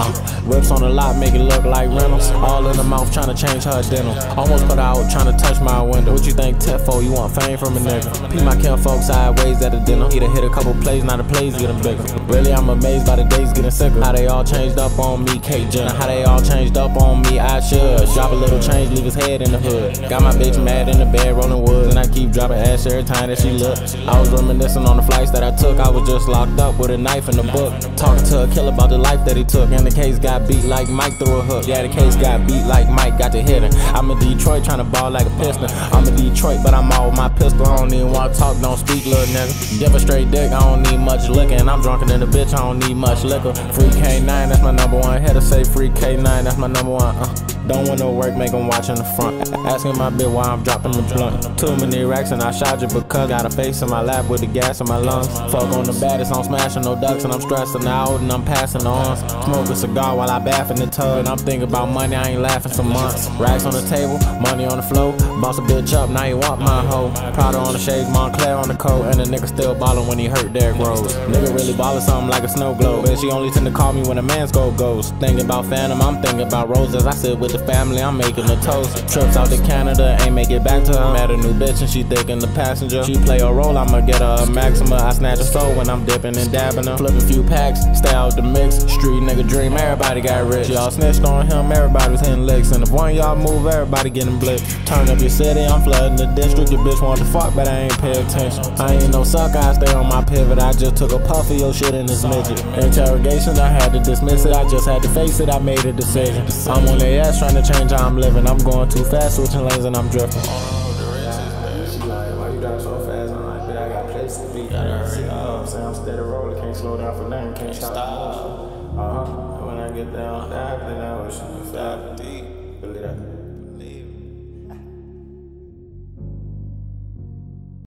Uh, whips on the lot, make it look like rentals. All in the mouth, trying to change her dental. Almost put out, trying to touch my window. What you think, Tefo? You want fame from a nigga? Pee my camp folks sideways at a dinner. Either hit a couple plays, now the plays getting bigger. Really, I'm amazed by the days getting sicker. How they all changed up on me, Kate Jenner. How they all changed up on me, I should. Drop a little change, leave his head in the hood. Got my bitch mad in the bed, rolling woods. And I keep dropping ass every time that she look. I was reminiscing on the flights that I took. I was just locked up with a knife in the book. Talking to a killer about the life that he took. And the case got beat like Mike threw a hook. Yeah, the case got beat like Mike got to hit him. I'm in Detroit trying to ball like a piston. I'm in Detroit, but I'm all with my pistol. I don't even wanna talk, don't speak, little nigga. Give a straight dick, I don't need much liquor. And I'm drunker than a bitch, I don't need much liquor. Free K9, that's my number one. To say free K9, that's my number one. Uh. Don't want no work, make 'em watch in the front. Asking my bitch why I'm dropping the blunt. Too many racks and I shot you because got a face in my lap with the gas in my lungs. Fuck on the baddest, I'm smashing no ducks and I'm stressing out and I'm passing on. Smoke a cigar while I bath in the tub and I'm thinking about money, I ain't laughing some months. Racks on the table, money on the floor. Boss a bitch up, now you want my hoe. Prada on the shades, Moncler on the coat, and the nigga still ballin' when he hurt Derrick Rose. Nigga really ballin' something like a snow globe. And she only tend to call me when a man's goal goes. Thinking about Phantom, I'm thinking about roses. I sit with the family, I'm making a toast. Trips out to Canada, ain't make it back to her. Met a new bitch and she thick in the passenger. She play a role, I'ma get her a maxima. I snatch a soul when I'm dipping and dabbing her. Flip a few packs, stay out the mix. Street nigga dream, everybody got rich. Y'all snitched on him, everybody was hitting licks. And if one y'all move, everybody getting blitzed. Turn up your city, I'm flooding the district. Your bitch want to fuck, but I ain't pay attention. I ain't no sucker, I stay on my pivot. I just took a puff of your shit in this midget. Interrogation, I had to dismiss it. I just had to face it, I made a decision. I'm on their ass trying to change how I'm living. I'm going too fast, switching lanes, and I'm drifting. Can't slow down for nothing, can't stop.